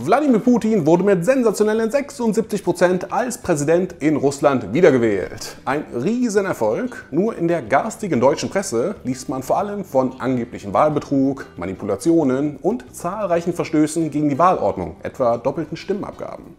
Wladimir Putin wurde mit sensationellen 76% als Präsident in Russland wiedergewählt. Ein Riesenerfolg. Nur in der garstigen deutschen Presse liest man vor allem von angeblichen Wahlbetrug, Manipulationen und zahlreichen Verstößen gegen die Wahlordnung, etwa doppelten Stimmabgaben.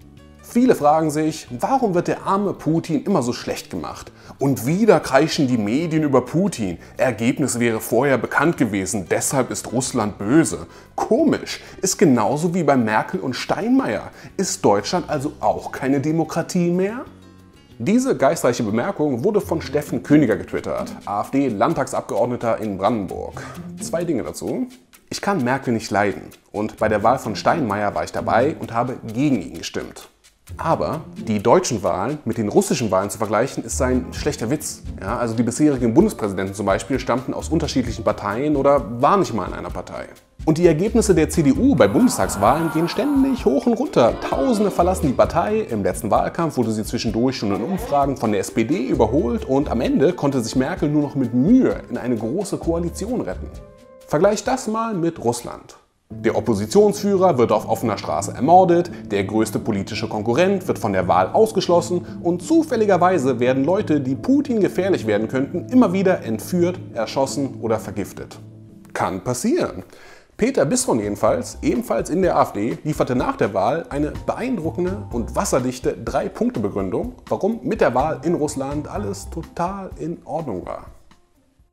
Viele fragen sich, warum wird der arme Putin immer so schlecht gemacht? Und wieder kreischen die Medien über Putin. Ergebnis wäre vorher bekannt gewesen, deshalb ist Russland böse. Komisch, ist genauso wie bei Merkel und Steinmeier. Ist Deutschland also auch keine Demokratie mehr? Diese geistreiche Bemerkung wurde von Steffen Königer getwittert, AfD-Landtagsabgeordneter in Brandenburg. Zwei Dinge dazu. Ich kann Merkel nicht leiden und bei der Wahl von Steinmeier war ich dabei und habe gegen ihn gestimmt. Aber die deutschen Wahlen mit den russischen Wahlen zu vergleichen, ist ein schlechter Witz. Ja, also die bisherigen Bundespräsidenten zum Beispiel stammten aus unterschiedlichen Parteien oder waren nicht mal in einer Partei. Und die Ergebnisse der CDU bei Bundestagswahlen gehen ständig hoch und runter. Tausende verlassen die Partei. Im letzten Wahlkampf wurde sie zwischendurch schon in Umfragen von der SPD überholt und am Ende konnte sich Merkel nur noch mit Mühe in eine große Koalition retten. Vergleich das mal mit Russland. Der Oppositionsführer wird auf offener Straße ermordet, der größte politische Konkurrent wird von der Wahl ausgeschlossen und zufälligerweise werden Leute, die Putin gefährlich werden könnten, immer wieder entführt, erschossen oder vergiftet. Kann passieren. Peter Bissron jedenfalls, ebenfalls in der AfD, lieferte nach der Wahl eine beeindruckende und wasserdichte Drei-Punkte-Begründung, warum mit der Wahl in Russland alles total in Ordnung war.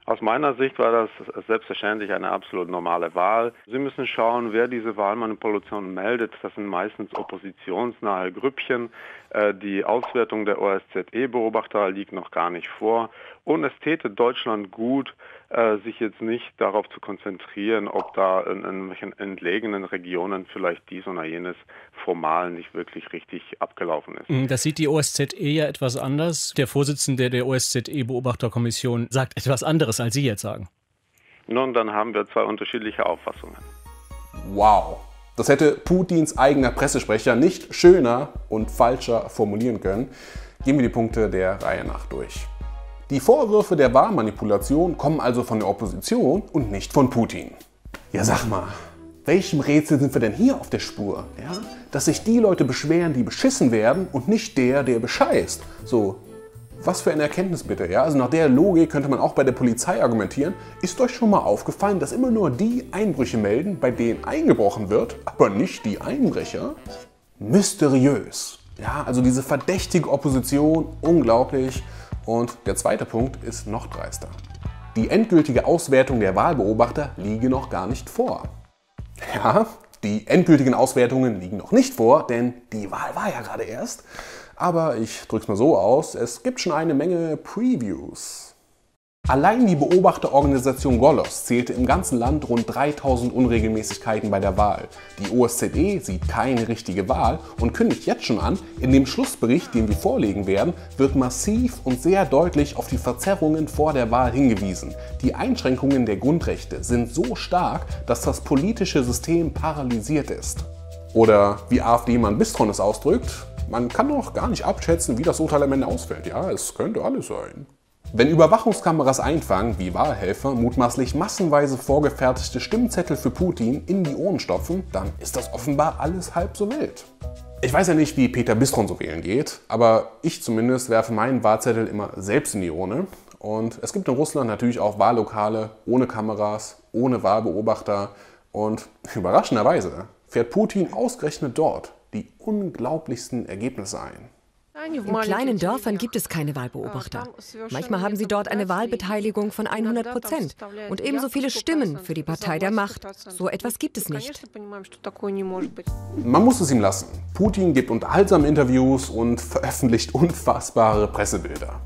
Aus meiner Sicht war das selbstverständlich eine absolut normale Wahl. Sie müssen schauen, wer diese Wahlmanipulation meldet. Das sind meistens oppositionsnahe Grüppchen. Äh, die Auswertung der OSZE-Beobachter liegt noch gar nicht vor. Und es täte Deutschland gut, äh, sich jetzt nicht darauf zu konzentrieren, ob da in irgendwelchen entlegenen Regionen vielleicht dies oder jenes formal nicht wirklich richtig abgelaufen ist. Mm, das sieht die OSZE ja etwas anders. Der Vorsitzende der OSZE-Beobachterkommission sagt etwas anderes, als Sie jetzt sagen. Nun, dann haben wir zwei unterschiedliche Auffassungen. Wow. Das hätte Putins eigener Pressesprecher nicht schöner und falscher formulieren können. Gehen wir die Punkte der Reihe nach durch. Die Vorwürfe der Wahlmanipulation kommen also von der Opposition und nicht von Putin. Ja, sag mal, welchem Rätsel sind wir denn hier auf der Spur? Ja? Dass sich die Leute beschweren, die beschissen werden und nicht der, der bescheißt. So, was für eine Erkenntnis bitte, ja? Also nach der Logik könnte man auch bei der Polizei argumentieren. Ist euch schon mal aufgefallen, dass immer nur die Einbrüche melden, bei denen eingebrochen wird, aber nicht die Einbrecher? Mysteriös. Ja, also diese verdächtige Opposition, unglaublich. Und der zweite Punkt ist noch dreister. Die endgültige Auswertung der Wahlbeobachter liege noch gar nicht vor. Ja, die endgültigen Auswertungen liegen noch nicht vor, denn die Wahl war ja gerade erst. Aber ich drücke es mal so aus, es gibt schon eine Menge Previews. Allein die Beobachterorganisation Golos zählte im ganzen Land rund 3000 Unregelmäßigkeiten bei der Wahl. Die OSZE sieht keine richtige Wahl und kündigt jetzt schon an, in dem Schlussbericht, den wir vorlegen werden, wird massiv und sehr deutlich auf die Verzerrungen vor der Wahl hingewiesen. Die Einschränkungen der Grundrechte sind so stark, dass das politische System paralysiert ist. Oder wie AfD-Mann Bistron es ausdrückt, man kann noch gar nicht abschätzen, wie das Urteil am Ende ausfällt. Ja, es könnte alles sein. Wenn Überwachungskameras einfangen, wie Wahlhelfer, mutmaßlich massenweise vorgefertigte Stimmzettel für Putin in die Ohren stopfen, dann ist das offenbar alles halb so wild. Ich weiß ja nicht, wie Peter Bistron so wählen geht, aber ich zumindest werfe meinen Wahlzettel immer selbst in die Urne. Und es gibt in Russland natürlich auch Wahllokale ohne Kameras, ohne Wahlbeobachter. Und überraschenderweise fährt Putin ausgerechnet dort die unglaublichsten Ergebnisse ein. In kleinen Dörfern gibt es keine Wahlbeobachter. Manchmal haben sie dort eine Wahlbeteiligung von 100 Prozent und ebenso viele Stimmen für die Partei der Macht. So etwas gibt es nicht. Man muss es ihm lassen. Putin gibt unterhaltsame Interviews und veröffentlicht unfassbare Pressebilder.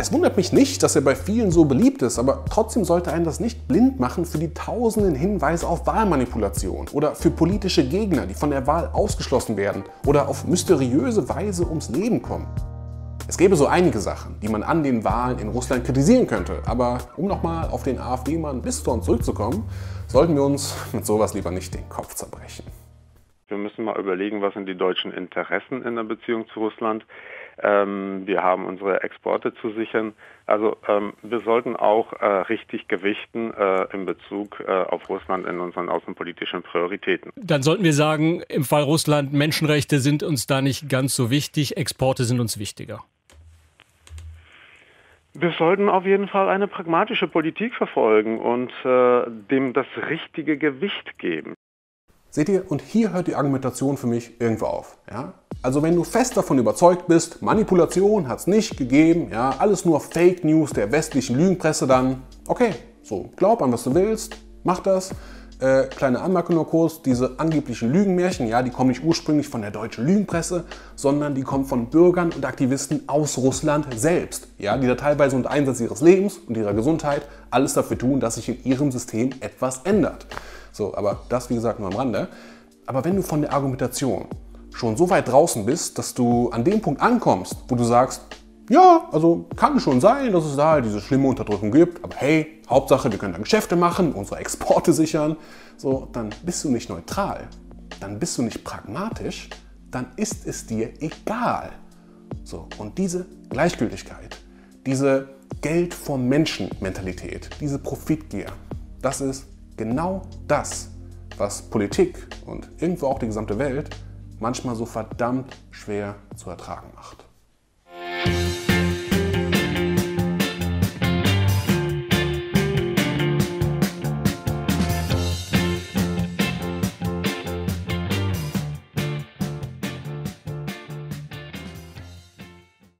Es wundert mich nicht, dass er bei vielen so beliebt ist, aber trotzdem sollte einen das nicht blind machen für die tausenden Hinweise auf Wahlmanipulation oder für politische Gegner, die von der Wahl ausgeschlossen werden oder auf mysteriöse Weise ums Leben kommen. Es gäbe so einige Sachen, die man an den Wahlen in Russland kritisieren könnte, aber um nochmal auf den AfD-Mann Bistorn zurückzukommen, sollten wir uns mit sowas lieber nicht den Kopf zerbrechen. Wir müssen mal überlegen, was sind die deutschen Interessen in der Beziehung zu Russland. Ähm, wir haben unsere Exporte zu sichern. Also ähm, wir sollten auch äh, richtig gewichten äh, in Bezug äh, auf Russland in unseren außenpolitischen Prioritäten. Dann sollten wir sagen, im Fall Russland, Menschenrechte sind uns da nicht ganz so wichtig, Exporte sind uns wichtiger. Wir sollten auf jeden Fall eine pragmatische Politik verfolgen und äh, dem das richtige Gewicht geben. Seht ihr, und hier hört die Argumentation für mich irgendwo auf. Ja? Also wenn du fest davon überzeugt bist, Manipulation hat es nicht gegeben, ja, alles nur Fake News der westlichen Lügenpresse, dann okay, so, glaub an was du willst, mach das. Äh, kleine Anmerkung nur kurz, diese angeblichen Lügenmärchen, ja, die kommen nicht ursprünglich von der deutschen Lügenpresse, sondern die kommen von Bürgern und Aktivisten aus Russland selbst, ja, die da teilweise unter Einsatz ihres Lebens und ihrer Gesundheit alles dafür tun, dass sich in ihrem System etwas ändert. So, aber das wie gesagt nur am Rande. Aber wenn du von der Argumentation schon so weit draußen bist, dass du an dem Punkt ankommst, wo du sagst, ja, also kann schon sein, dass es da halt diese schlimme Unterdrückung gibt, aber hey, Hauptsache, wir können da Geschäfte machen, unsere Exporte sichern, so, dann bist du nicht neutral, dann bist du nicht pragmatisch, dann ist es dir egal. So, und diese Gleichgültigkeit, diese Geld vom Menschen Mentalität, diese Profitgier, das ist genau das, was Politik und irgendwo auch die gesamte Welt manchmal so verdammt schwer zu ertragen macht.